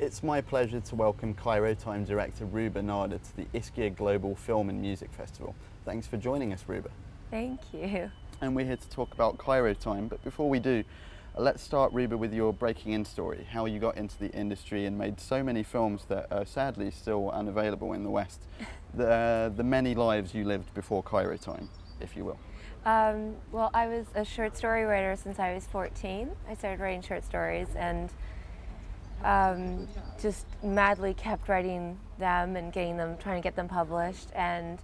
It's my pleasure to welcome Cairo Time director Ruba Nadda to the Ischia Global Film and Music Festival. Thanks for joining us, Ruba. Thank you. And we're here to talk about Cairo Time, but before we do, let's start, Ruba, with your breaking in story, how you got into the industry and made so many films that are sadly still unavailable in the West. the, the many lives you lived before Cairo Time, if you will. Um, well, I was a short story writer since I was 14. I started writing short stories and um, just madly kept writing them and getting them, trying to get them published. And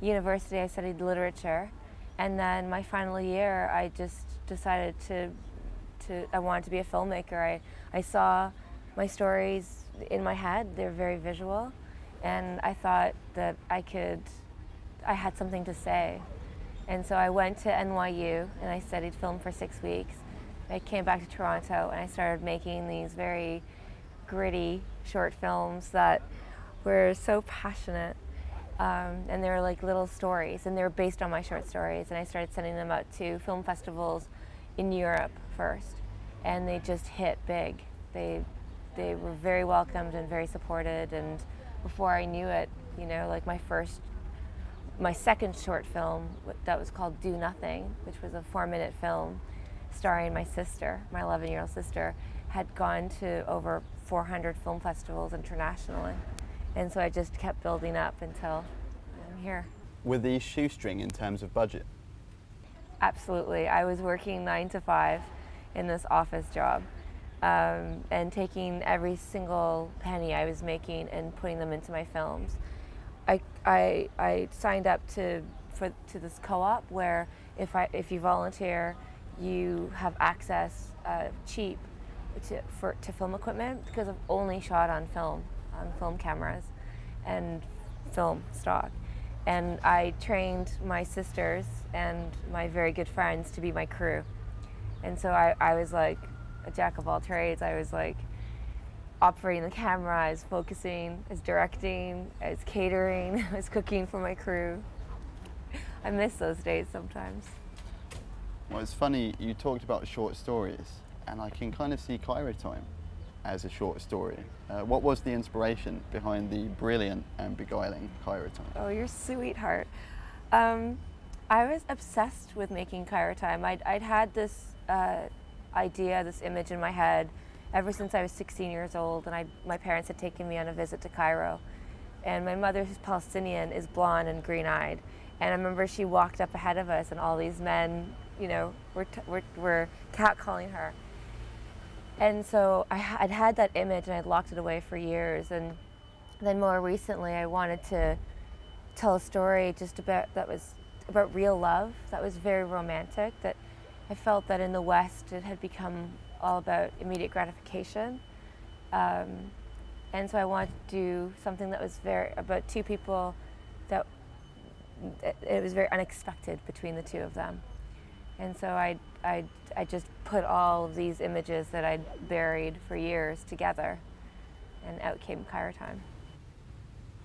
university, I studied literature. And then my final year, I just decided to, to I wanted to be a filmmaker. I, I saw my stories in my head, they're very visual. And I thought that I could, I had something to say. And so I went to NYU and I studied film for six weeks. I came back to Toronto and I started making these very gritty short films that were so passionate. Um, and they were like little stories, and they were based on my short stories. And I started sending them out to film festivals in Europe first, and they just hit big. They they were very welcomed and very supported. And before I knew it, you know, like my first, my second short film that was called Do Nothing, which was a four-minute film starring my sister, my 11-year-old sister, had gone to over 400 film festivals internationally. And so I just kept building up until I'm here. Were these shoestring in terms of budget? Absolutely. I was working nine to five in this office job um, and taking every single penny I was making and putting them into my films. I, I, I signed up to, for, to this co-op where if, I, if you volunteer, you have access uh, cheap to, for, to film equipment because I've only shot on film, on film cameras and film stock. And I trained my sisters and my very good friends to be my crew. And so I, I was like a jack of all trades. I was like operating the camera, I was focusing, I was directing, I was catering, I was cooking for my crew. I miss those days sometimes. Well, it's funny, you talked about short stories and I can kind of see Cairo Time as a short story. Uh, what was the inspiration behind the brilliant and beguiling Cairo Time? Oh, you're sweetheart. Um, I was obsessed with making Cairo Time. I'd, I'd had this uh, idea, this image in my head ever since I was 16 years old, and I, my parents had taken me on a visit to Cairo. And my mother, who's Palestinian, is blonde and green-eyed. And I remember she walked up ahead of us, and all these men, you know, were, were, were catcalling her. And so I, would had that image and I'd locked it away for years. And then more recently, I wanted to tell a story just about that was about real love. That was very romantic. That I felt that in the West, it had become all about immediate gratification. Um, and so I wanted to do something that was very about two people that it was very unexpected between the two of them. And so I, I, I just put all of these images that I'd buried for years together, and out came Cairo Time.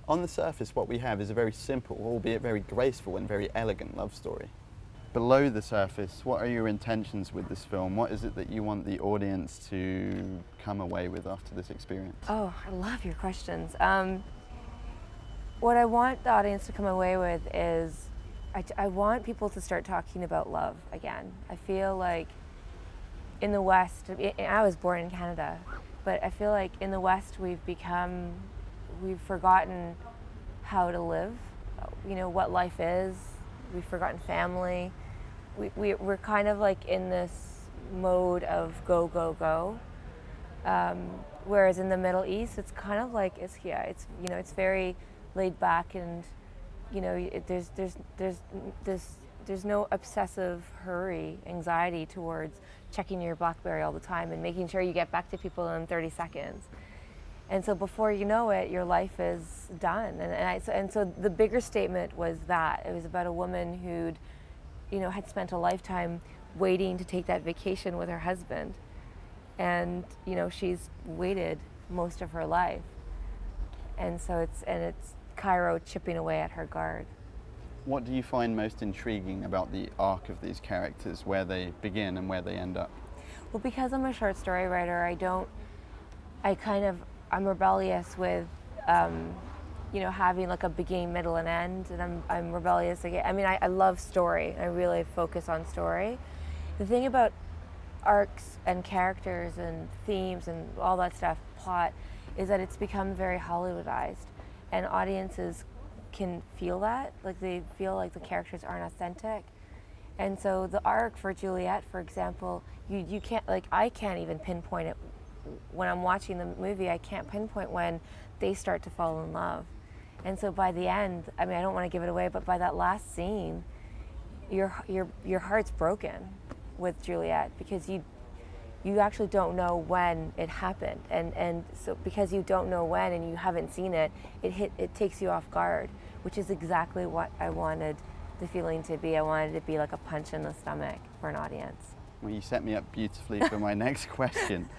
On the surface, what we have is a very simple, albeit very graceful and very elegant love story. Below the surface, what are your intentions with this film? What is it that you want the audience to come away with after this experience? Oh, I love your questions. Um, what I want the audience to come away with is I, I want people to start talking about love again. I feel like in the West, I was born in Canada, but I feel like in the West we've become, we've forgotten how to live, you know, what life is. We've forgotten family. We, we, we're kind of like in this mode of go, go, go. Um, whereas in the Middle East, it's kind of like Ischia. It's, you know, it's very laid back and you know, it, there's, there's, there's, there's, there's no obsessive hurry, anxiety towards checking your BlackBerry all the time and making sure you get back to people in 30 seconds. And so before you know it, your life is done. And, and, I, so, and so the bigger statement was that. It was about a woman who'd, you know, had spent a lifetime waiting to take that vacation with her husband. And, you know, she's waited most of her life. And so it's, and it's, Cairo chipping away at her guard. What do you find most intriguing about the arc of these characters, where they begin and where they end up? Well, because I'm a short story writer, I don't, I kind of, I'm rebellious with, um, you know, having like a beginning, middle, and end, and I'm, I'm rebellious again. I mean, I, I love story. I really focus on story. The thing about arcs and characters and themes and all that stuff, plot, is that it's become very Hollywoodized, and audiences can feel that. Like they feel like the characters aren't authentic. And so the arc for Juliet, for example, you, you can't, like, I can't even pinpoint it. When I'm watching the movie, I can't pinpoint when they start to fall in love. And so by the end, I mean, I don't want to give it away, but by that last scene, your, your, your heart's broken with Juliet because you, you actually don't know when it happened. And, and so because you don't know when and you haven't seen it, it, hit, it takes you off guard, which is exactly what I wanted the feeling to be. I wanted it to be like a punch in the stomach for an audience. Well, you set me up beautifully for my next question,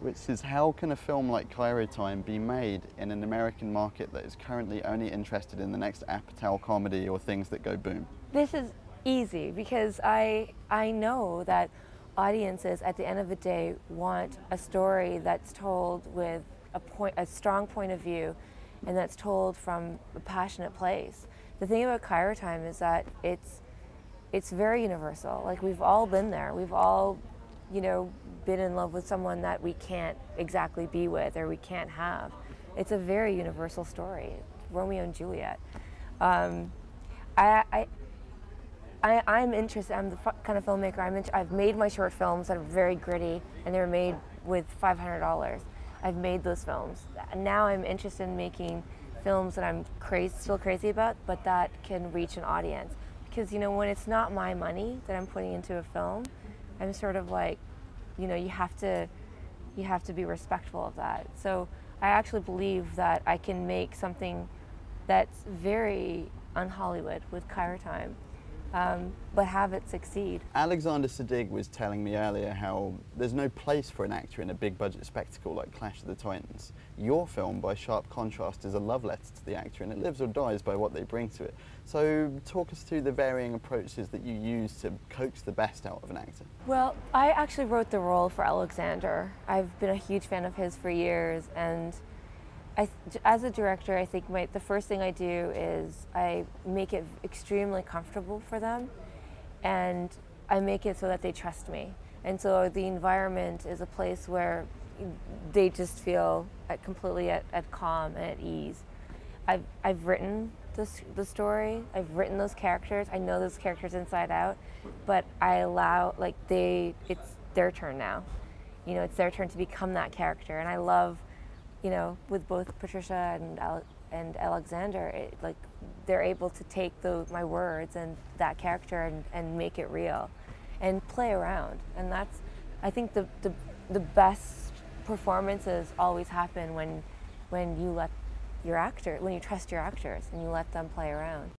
which is how can a film like Cairo Time be made in an American market that is currently only interested in the next Apatow comedy or things that go boom? This is easy because I I know that audiences at the end of the day want a story that's told with a point a strong point of view and that's told from a passionate place. The thing about Cairo Time is that it's it's very universal. Like we've all been there. We've all, you know, been in love with someone that we can't exactly be with or we can't have. It's a very universal story. Romeo and Juliet. Um, I, I I, I'm interested. I'm the kind of filmmaker. I'm. I've made my short films that are very gritty, and they were made with $500. I've made those films. Now I'm interested in making films that I'm crazy, still crazy about, but that can reach an audience. Because you know, when it's not my money that I'm putting into a film, I'm sort of like, you know, you have to, you have to be respectful of that. So I actually believe that I can make something that's very un-Hollywood with Cairo Time um, but have it succeed. Alexander Siddig was telling me earlier how there's no place for an actor in a big budget spectacle like Clash of the Titans. Your film, by sharp contrast, is a love letter to the actor and it lives or dies by what they bring to it. So talk us through the varying approaches that you use to coax the best out of an actor. Well, I actually wrote the role for Alexander. I've been a huge fan of his for years and I, as a director, I think my, the first thing I do is I make it extremely comfortable for them, and I make it so that they trust me. And so the environment is a place where they just feel at, completely at, at calm and at ease. I've, I've written this, the story, I've written those characters, I know those characters inside out, but I allow, like, they, it's their turn now. You know, it's their turn to become that character, and I love you know, with both Patricia and and Alexander, it, like they're able to take the, my words and that character and, and make it real, and play around. And that's, I think the the, the best performances always happen when when you let your actor when you trust your actors and you let them play around.